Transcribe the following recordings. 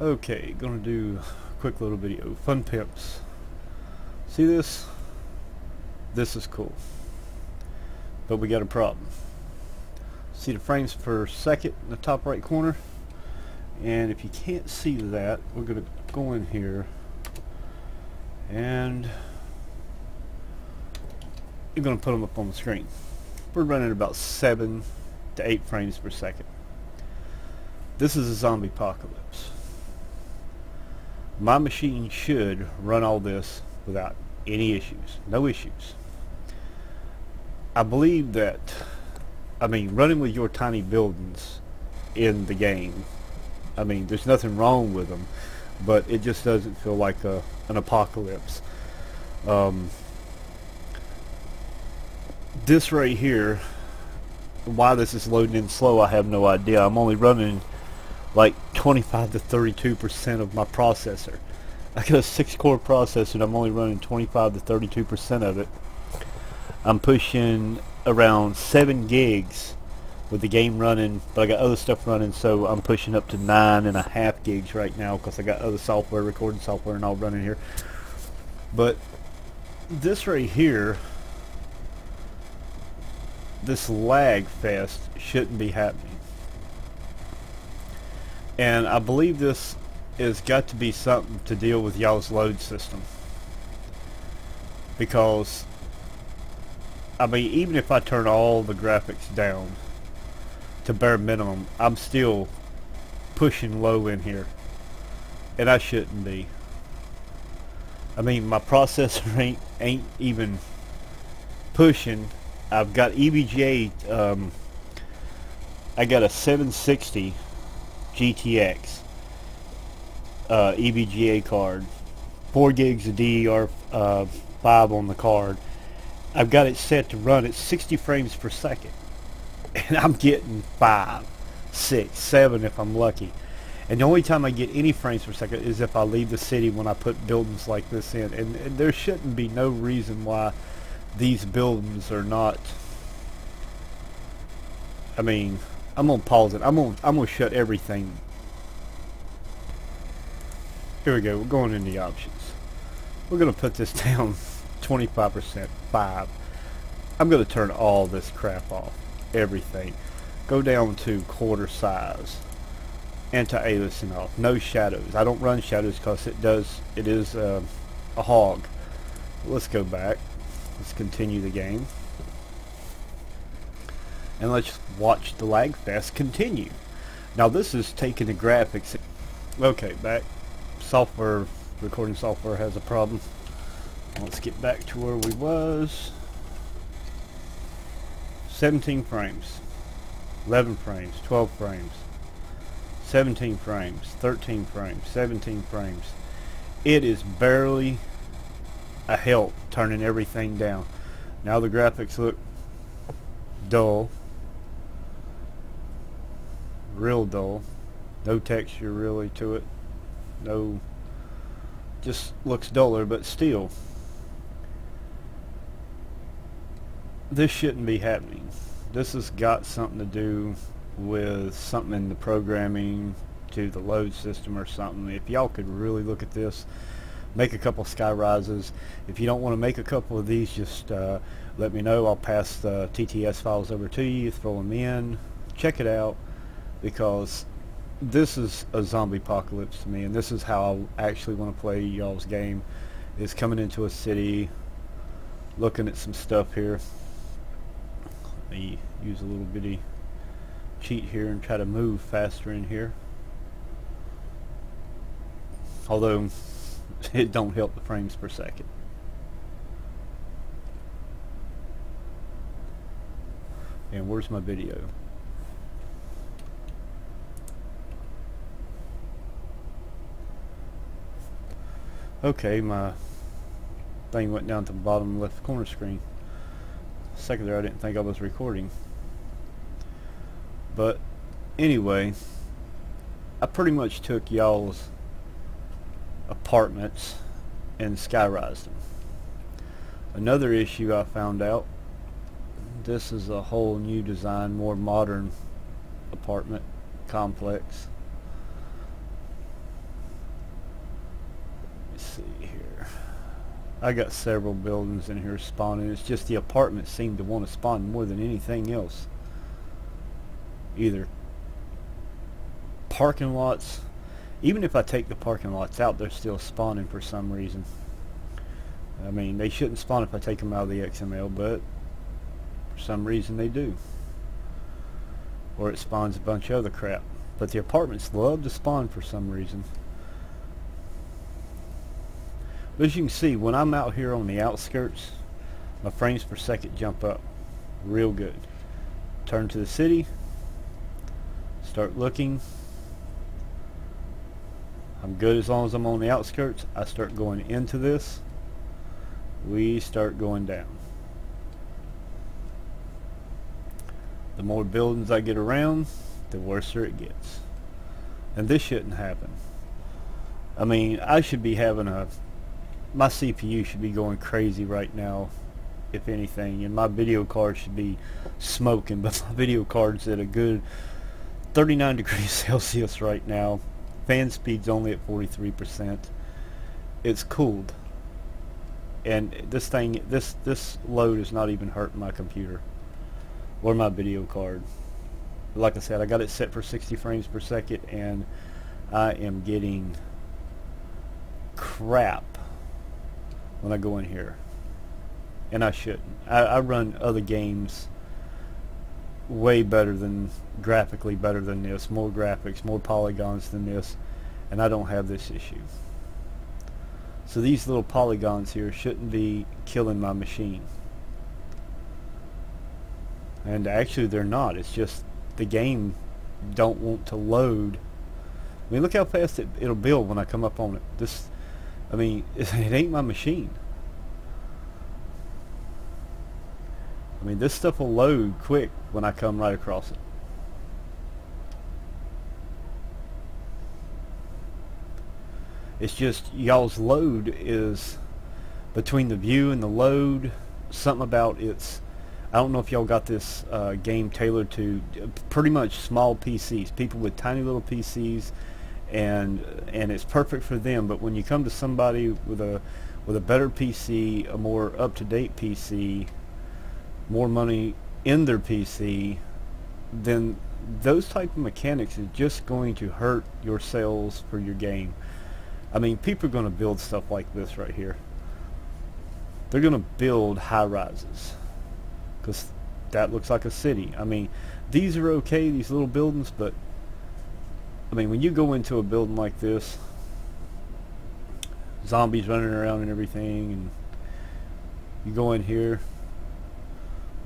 Okay, gonna do a quick little video. Fun pimps. See this? This is cool. But we got a problem. See the frames per second in the top right corner? And if you can't see that, we're gonna go in here and you're gonna put them up on the screen. We're running about seven to eight frames per second. This is a zombie apocalypse. My machine should run all this without any issues. No issues. I believe that, I mean, running with your tiny buildings in the game, I mean, there's nothing wrong with them, but it just doesn't feel like a, an apocalypse. Um, this right here, why this is loading in slow, I have no idea. I'm only running like 25 to 32 percent of my processor. I got a six core processor and I'm only running 25 to 32 percent of it. I'm pushing around 7 gigs with the game running but I got other stuff running so I'm pushing up to nine and a half gigs right now because I got other software recording software and all running here but this right here this lag fest shouldn't be happening and I believe this has got to be something to deal with y'all's load system. Because, I mean, even if I turn all the graphics down to bare minimum, I'm still pushing low in here. And I shouldn't be. I mean, my processor ain't, ain't even pushing. I've got EVGA, um, I got a 760 GTX uh, EVGA card, 4 gigs of DDR5 uh, on the card. I've got it set to run at 60 frames per second. And I'm getting 5, 6, 7 if I'm lucky. And the only time I get any frames per second is if I leave the city when I put buildings like this in. And, and there shouldn't be no reason why these buildings are not... I mean, I'm gonna pause it. I'm gonna I'm gonna shut everything. Here we go. We're going in the options. We're gonna put this down 25%, five. I'm gonna turn all this crap off, everything. Go down to quarter size, anti-aliasing off, no shadows. I don't run shadows because it does. It is uh, a hog. Let's go back. Let's continue the game and let's watch the lag fest continue. Now this is taking the graphics. Okay, back. Software, recording software has a problem. Let's get back to where we was. 17 frames, 11 frames, 12 frames, 17 frames, 13 frames, 17 frames. It is barely a help turning everything down. Now the graphics look dull real dull. No texture really to it. No just looks duller but still. This shouldn't be happening. This has got something to do with something in the programming to the load system or something. If y'all could really look at this make a couple sky rises. If you don't want to make a couple of these just uh, let me know. I'll pass the TTS files over to you. Throw them in. Check it out because this is a zombie apocalypse to me and this is how I actually want to play y'all's game is coming into a city looking at some stuff here. Let me use a little bitty cheat here and try to move faster in here. Although it don't help the frames per second. And where's my video Okay, my thing went down to the bottom left corner screen. A second there I didn't think I was recording. But anyway, I pretty much took y'all's apartments and skyrised them. Another issue I found out, this is a whole new design, more modern apartment complex. I got several buildings in here spawning. It's just the apartments seem to want to spawn more than anything else. Either parking lots, even if I take the parking lots out, they're still spawning for some reason. I mean, they shouldn't spawn if I take them out of the XML, but for some reason they do. Or it spawns a bunch of other crap. But the apartments love to spawn for some reason. But as you can see, when I'm out here on the outskirts, my frames per second jump up real good. Turn to the city, start looking. I'm good as long as I'm on the outskirts. I start going into this. We start going down. The more buildings I get around, the worse it gets. And this shouldn't happen. I mean, I should be having a my CPU should be going crazy right now if anything and my video card should be smoking but my video card's at a good 39 degrees Celsius right now. Fan speed's only at 43% it's cooled. And this thing this this load is not even hurting my computer or my video card. Like I said I got it set for 60 frames per second and I am getting crap when I go in here. And I shouldn't. I, I run other games way better than, graphically better than this. More graphics, more polygons than this. And I don't have this issue. So these little polygons here shouldn't be killing my machine. And actually they're not. It's just the game don't want to load. I mean, look how fast it, it'll build when I come up on it. This I mean, it ain't my machine. I mean, this stuff will load quick when I come right across it. It's just y'all's load is between the view and the load, something about it's, I don't know if y'all got this uh, game tailored to pretty much small PCs, people with tiny little PCs and and it's perfect for them. But when you come to somebody with a with a better PC, a more up-to-date PC, more money in their PC, then those type of mechanics is just going to hurt your sales for your game. I mean, people are going to build stuff like this right here. They're going to build high rises because that looks like a city. I mean, these are okay, these little buildings, but I mean, when you go into a building like this, zombies running around and everything, and you go in here,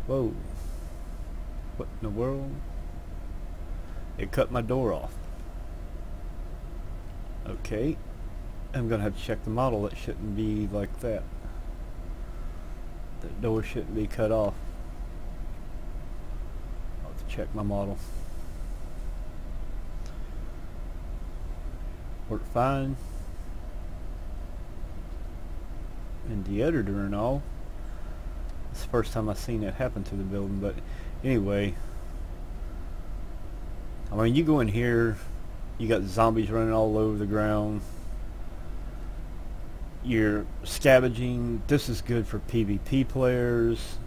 whoa, what in the world? It cut my door off. Okay, I'm going to have to check the model. That shouldn't be like that. The door shouldn't be cut off. I'll have to check my model. Worked fine. And the editor and all. It's the first time I've seen that happen to the building, but anyway. I mean, you go in here, you got zombies running all over the ground. You're scavenging. This is good for PvP players.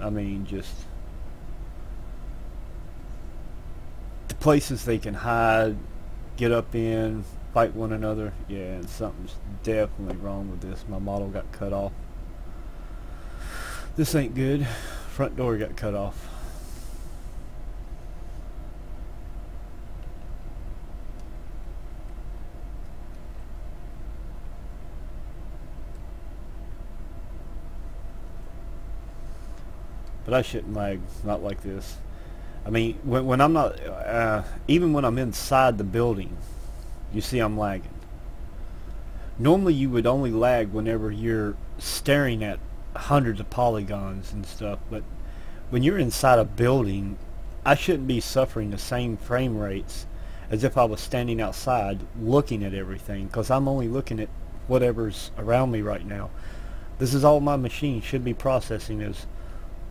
I mean, just the places they can hide, get up in, fight one another. Yeah, and something's definitely wrong with this. My model got cut off. This ain't good. Front door got cut off. But I shouldn't lag, not like this. I mean, when, when I'm not, uh, even when I'm inside the building, you see I'm lagging. Normally you would only lag whenever you're staring at hundreds of polygons and stuff, but when you're inside a building, I shouldn't be suffering the same frame rates as if I was standing outside looking at everything because I'm only looking at whatever's around me right now. This is all my machine should be processing is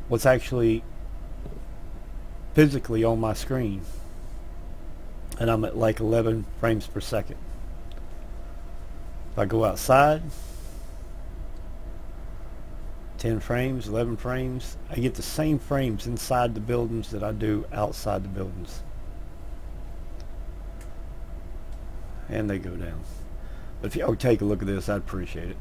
what's actually physically on my screen and I'm at like 11 frames per second. If I go outside, 10 frames, 11 frames. I get the same frames inside the buildings that I do outside the buildings. And they go down. But if y'all take a look at this, I'd appreciate it.